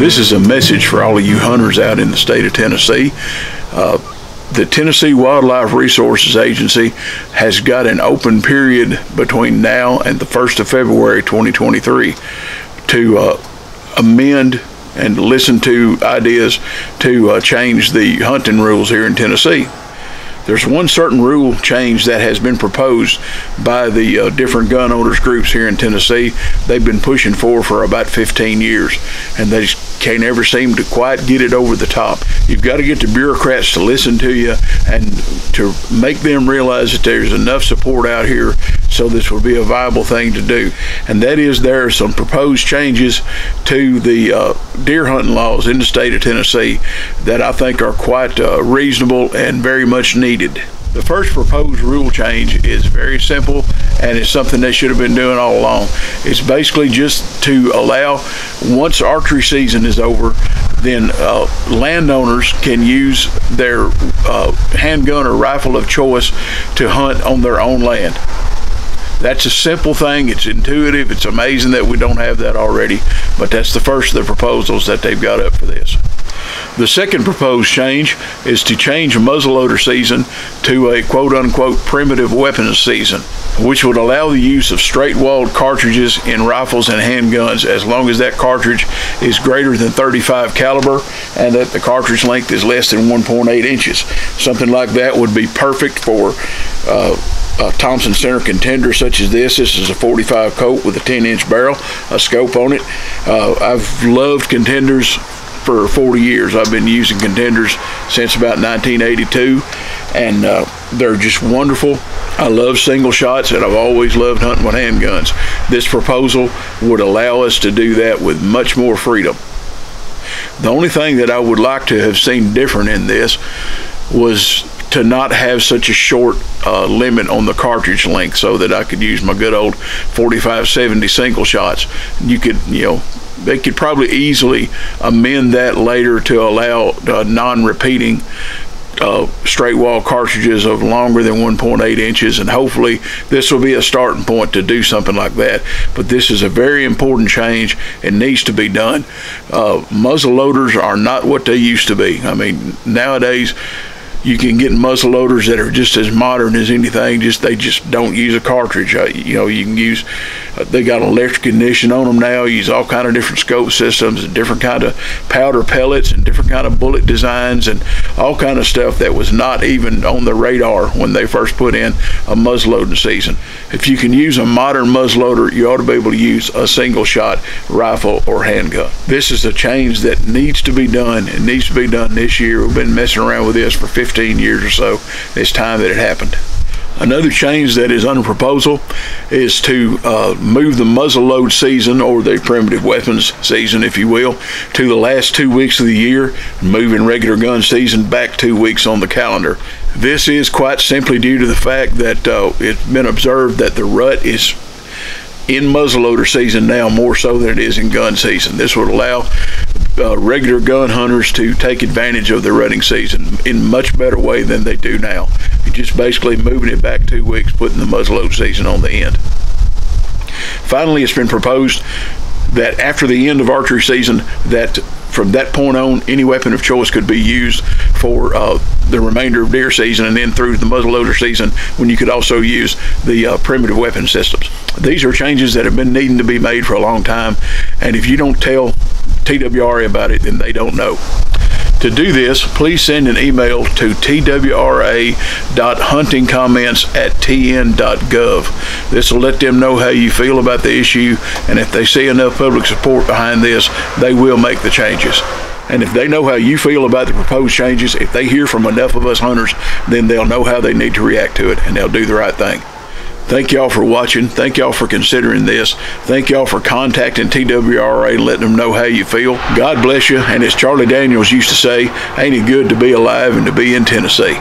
This is a message for all of you hunters out in the state of Tennessee. Uh, the Tennessee Wildlife Resources Agency has got an open period between now and the 1st of February 2023 to uh, amend and listen to ideas to uh, change the hunting rules here in Tennessee. There's one certain rule change that has been proposed by the uh, different gun owners groups here in Tennessee. They've been pushing for for about 15 years, and they can't ever seem to quite get it over the top. You've got to get the bureaucrats to listen to you and to make them realize that there's enough support out here so this will be a viable thing to do. And that is there are some proposed changes to the uh, deer hunting laws in the state of Tennessee that I think are quite uh, reasonable and very much needed. The first proposed rule change is very simple and it's something they should have been doing all along. It's basically just to allow, once archery season is over, then uh, landowners can use their uh, handgun or rifle of choice to hunt on their own land. That's a simple thing. It's intuitive. It's amazing that we don't have that already, but that's the first of the proposals that they've got up for this. The second proposed change is to change muzzleloader season to a quote unquote primitive weapons season, which would allow the use of straight walled cartridges in rifles and handguns as long as that cartridge is greater than 35 caliber and that the cartridge length is less than 1.8 inches. Something like that would be perfect for uh, a Thompson Center contender such as this. This is a 45 Colt with a 10 inch barrel, a scope on it. Uh, I've loved contenders for 40 years. I've been using contenders since about 1982, and uh, they're just wonderful. I love single shots, and I've always loved hunting with handguns. This proposal would allow us to do that with much more freedom. The only thing that I would like to have seen different in this was to not have such a short uh, limit on the cartridge length so that I could use my good old 4570 single shots. You could, you know, they could probably easily amend that later to allow uh, non-repeating uh, straight wall cartridges of longer than 1.8 inches, and hopefully this will be a starting point to do something like that. But this is a very important change and needs to be done. Uh, muzzle loaders are not what they used to be. I mean, nowadays you can get muzzle loaders that are just as modern as anything. Just they just don't use a cartridge. Uh, you know, you can use. Uh, they got electric ignition on them now. Use all kind of different scope systems and different kind of powder pellets and different kind of bullet designs and all kind of stuff that was not even on the radar when they first put in a muzzleloading season. If you can use a modern muzzleloader, you ought to be able to use a single shot rifle or handgun. This is a change that needs to be done. It needs to be done this year. We've been messing around with this for 50 15 years or so. It's time that it happened. Another change that is under proposal is to uh, move the muzzle load season, or the primitive weapons season, if you will, to the last two weeks of the year, moving regular gun season back two weeks on the calendar. This is quite simply due to the fact that uh, it's been observed that the rut is in muzzleloader season now more so than it is in gun season. This would allow uh, regular gun hunters to take advantage of the rutting season in much better way than they do now. You're just basically moving it back two weeks, putting the muzzleload season on the end. Finally, it's been proposed that after the end of archery season, that from that point on, any weapon of choice could be used for uh, the remainder of deer season and then through the muzzleloader season when you could also use the uh, primitive weapon systems. These are changes that have been needing to be made for a long time, and if you don't tell TWRA about it, then they don't know. To do this, please send an email to twra.huntingcomments at tn.gov. This will let them know how you feel about the issue, and if they see enough public support behind this, they will make the changes. And if they know how you feel about the proposed changes, if they hear from enough of us hunters, then they'll know how they need to react to it and they'll do the right thing. Thank y'all for watching. Thank y'all for considering this. Thank y'all for contacting TWRA, letting them know how you feel. God bless you. And as Charlie Daniels used to say, ain't it good to be alive and to be in Tennessee?